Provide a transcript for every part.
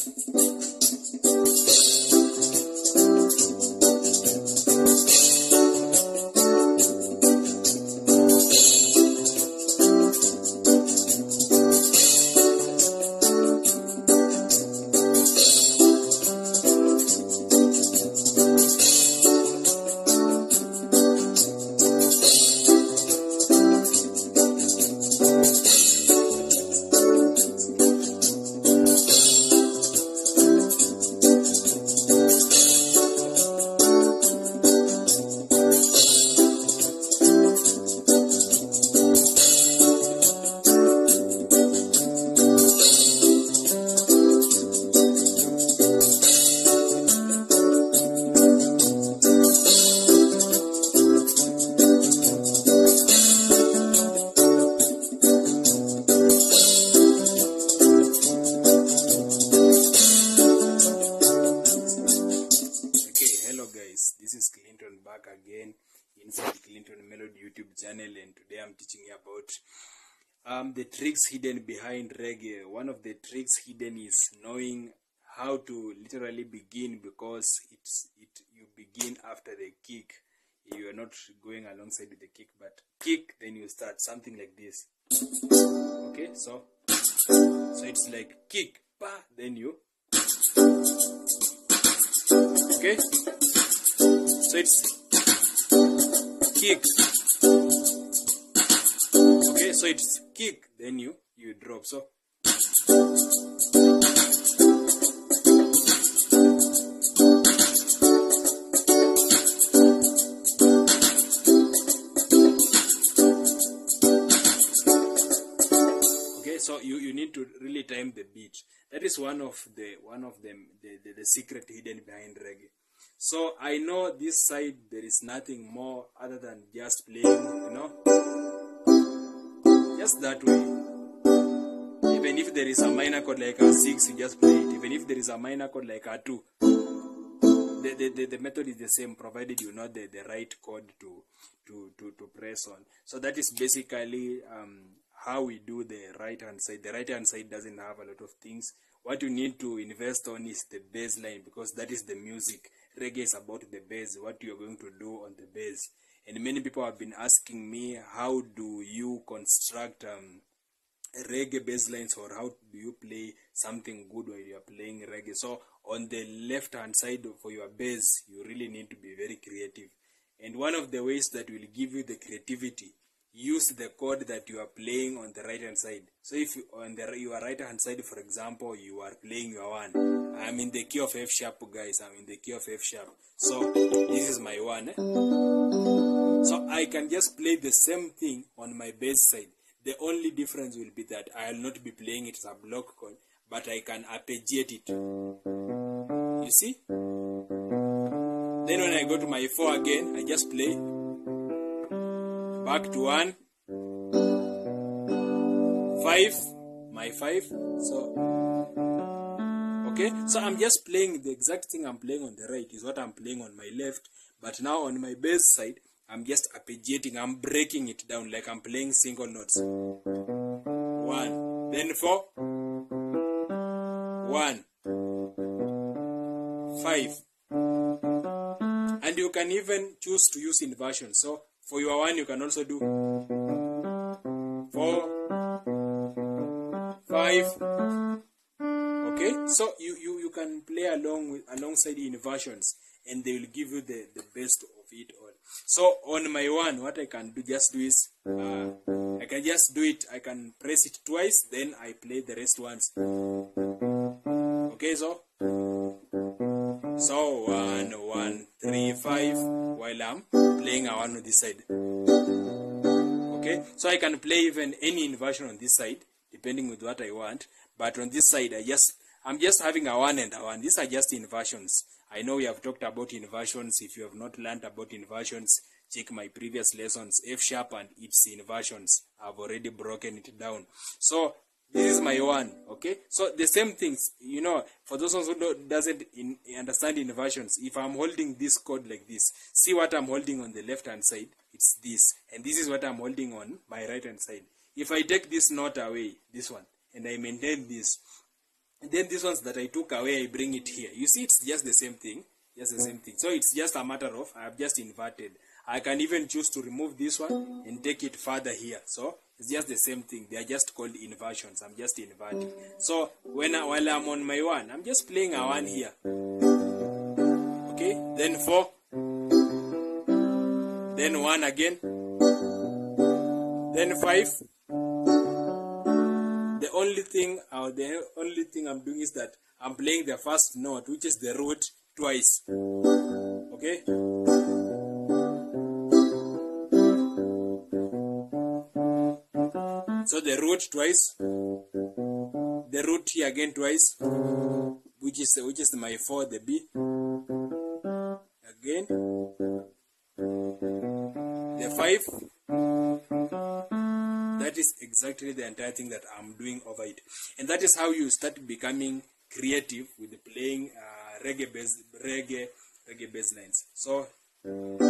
Okay, again inside Clinton Melody YouTube channel, and today I'm teaching you about um, the tricks hidden behind reggae. One of the tricks hidden is knowing how to literally begin because it's it you begin after the kick. You are not going alongside with the kick, but kick, then you start something like this. Okay, so so it's like kick, pa, then you okay so it's kick okay so it's kick then you you drop so. Okay so you you need to really time the beat that is one of the one of them the, the, the secret hidden behind reggae so i know this side there is nothing more other than just playing you know just that way even if there is a minor chord like a six you just play it even if there is a minor chord like a two the, the, the, the method is the same provided you know the, the right chord to, to, to, to press on. So that is basically um, how we do the right hand side. The right hand side doesn't have a lot of things. What you need to invest on is the bass line because that is the music. Reggae is about the bass, what you're going to do on the bass. And many people have been asking me, how do you construct um, reggae bass lines or how do you play something good when you are playing reggae so on the left hand side for your bass you really need to be very creative and one of the ways that will give you the creativity use the chord that you are playing on the right hand side so if you, on the your right hand side for example you are playing your one i'm in the key of f sharp guys i'm in the key of f sharp so this is my one eh? so i can just play the same thing on my bass side the only difference will be that I will not be playing it as a block chord, but I can arpeggiate it. You see? Then when I go to my 4 again, I just play. Back to 1. 5. My 5. So, okay? So I'm just playing the exact thing I'm playing on the right is what I'm playing on my left. But now on my bass side, I'm just arpeggiating, I'm breaking it down like I'm playing single notes. One, then four, one, five. And you can even choose to use inversion. So for your one, you can also do four, five. Okay, so you, you, you can play along with alongside inversions and they will give you the, the best of it all. So on my one, what I can do just do is uh, I can just do it. I can press it twice, then I play the rest once. Okay, so so one, one, three, five, while I'm playing a one on this side. Okay, so I can play even any inversion on this side, depending with what I want. But on this side, I just I'm just having a one and a one. These are just inversions. I know we have talked about inversions. If you have not learned about inversions, check my previous lessons. F sharp and its inversions. I've already broken it down. So this is my one. Okay. So the same things, you know, for those ones who don't, doesn't in, understand inversions, if I'm holding this chord like this, see what I'm holding on the left hand side. It's this, and this is what I'm holding on my right hand side. If I take this note away, this one, and I maintain this, And then these ones that I took away, I bring it here. You see, it's just the same thing. Just the same thing. So it's just a matter of I've just inverted. I can even choose to remove this one and take it further here. So it's just the same thing. They are just called inversions. I'm just inverting. So when I, while I'm on my one, I'm just playing a one here. Okay, then four, then one again, then five. The only thing, or the only thing I'm doing is that I'm playing the first note, which is the root, twice. Okay. So the root twice, the root here again twice, which is which is my four, the B. Again, the five. That is exactly the entire thing that I'm doing over it, and that is how you start becoming creative with playing uh, reggae bass, reggae, reggae bass lines. So.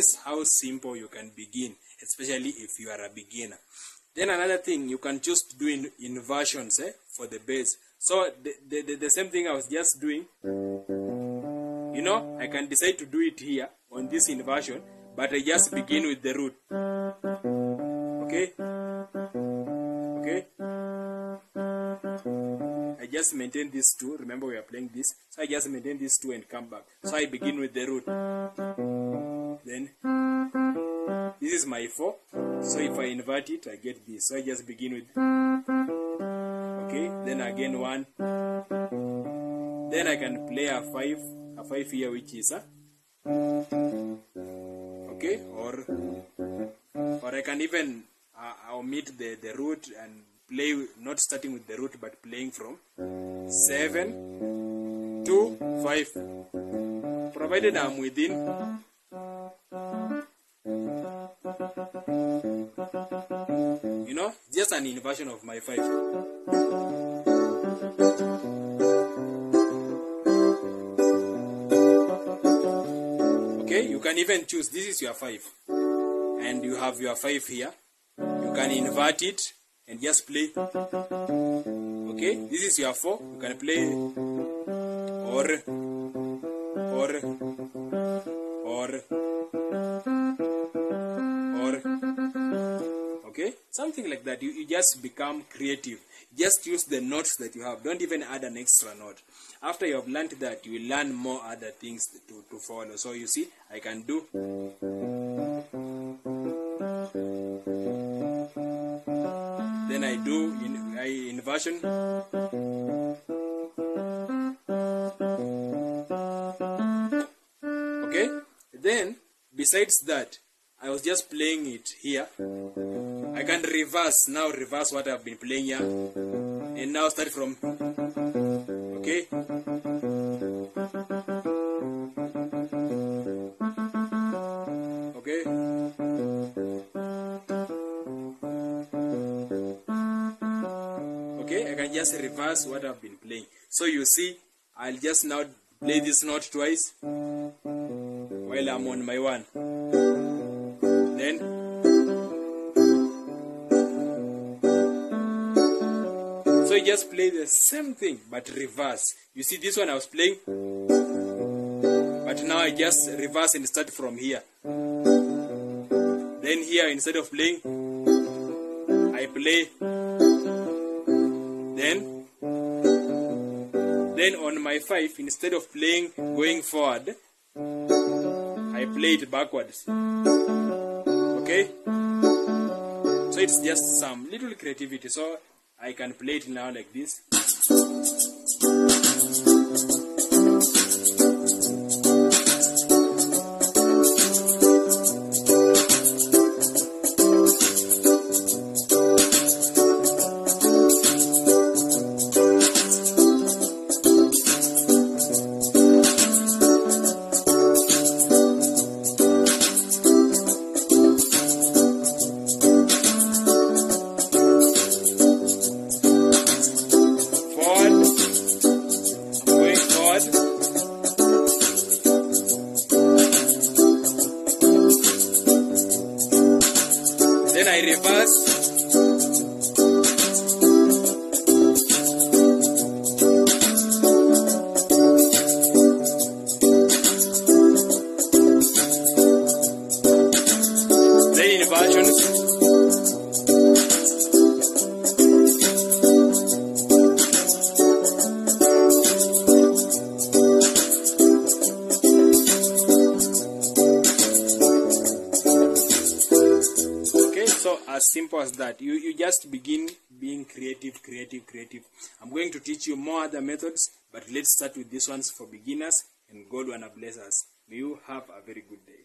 Is how simple you can begin, especially if you are a beginner. Then another thing, you can to do in inversions eh, for the bass. So the, the, the, the same thing I was just doing, you know, I can decide to do it here on this inversion, but I just begin with the root. Okay? Okay? I just maintain these two. Remember, we are playing this. So I just maintain these two and come back. So I begin with the root. Then this is my 4. So if I invert it, I get this. So I just begin with. Okay, then again 1. Then I can play a 5. A 5 here, which is a. Okay, or or I can even uh, omit the, the root and play not starting with the root but playing from 7 to 5 provided I'm within you know just an inversion of my 5 okay you can even choose. This is your 5 and you have your 5 here. You can invert it and just play. Okay this is your 4 you can play. Or. Or. Or something like that you, you just become creative. Just use the notes that you have. Don't even add an extra note. After you have learned that you will learn more other things to, to follow. So you see i can do then I do in I inversion. Okay, then besides that, I was just playing it here. I can reverse now, reverse what I've been playing here, and now start from. Okay. Okay. okay i can just reverse what i've been playing so you see i'll just now play this note twice while i'm on my one then so you just play the same thing but reverse. You see this one i was playing? But now i just reverse and start from here. Then here instead of playing i play. Then then on my 5 instead of playing going forward i play it backwards. Okay? So it's just some little creativity. So i can play it now like this simple as that. You you just begin being creative, creative, creative. I'm going to teach you more other methods, but let's start with these ones for beginners, and God wanna bless us. May you have a very good day.